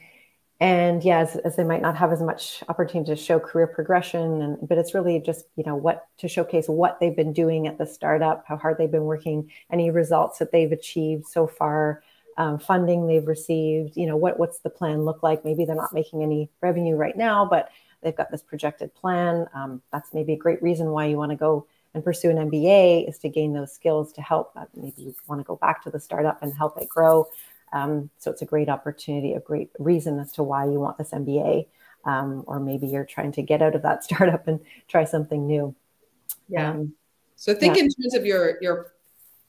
and yeah as, as, they might not have as much opportunity to show career progression and but it's really just you know what to showcase what they've been doing at the startup how hard they've been working any results that they've achieved so far um, funding they've received you know what what's the plan look like? Maybe they're not making any revenue right now but they've got this projected plan. Um, that's maybe a great reason why you want to go and pursue an mba is to gain those skills to help uh, maybe you want to go back to the startup and help it grow um, so it's a great opportunity, a great reason as to why you want this MBA. Um, or maybe you're trying to get out of that startup and try something new. Yeah. Um, so think yeah. in terms of your your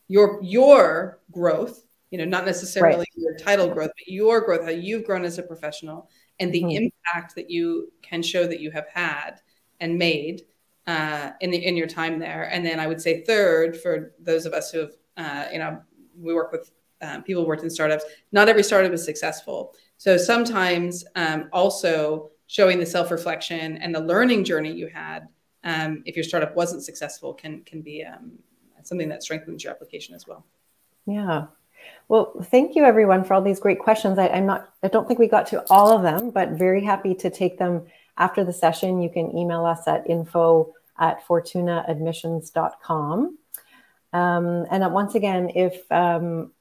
your your growth. You know, not necessarily right. your title growth, but your growth, how you've grown as a professional, and the mm-hmm. impact that you can show that you have had and made uh, in the in your time there. And then I would say third for those of us who have, uh, you know, we work with um, people worked in startups. Not every startup is successful. So sometimes um, also showing the self reflection and the learning journey you had, um, if your startup wasn't successful, can can be um, something that strengthens your application as well. Yeah. Well, thank you everyone for all these great questions. I, I'm not, I don't think we got to all of them, but very happy to take them after the session. You can email us at info at fortunaadmissions.com. Um, and once again, if um,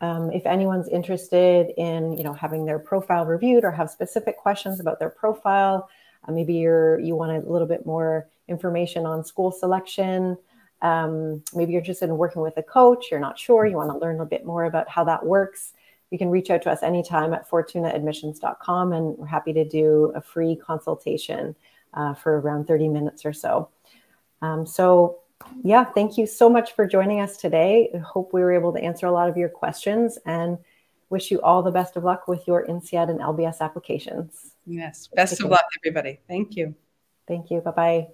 um, if anyone's interested in, you know, having their profile reviewed or have specific questions about their profile, uh, maybe you're you want a little bit more information on school selection. Um, maybe you're interested in working with a coach. You're not sure. You want to learn a bit more about how that works. You can reach out to us anytime at fortunaadmissions.com, and we're happy to do a free consultation uh, for around 30 minutes or so. Um, so yeah, thank you so much for joining us today. I hope we were able to answer a lot of your questions and wish you all the best of luck with your INSEAD and LBS applications. Yes, best of luck, everybody. Thank you. Thank you. Bye bye.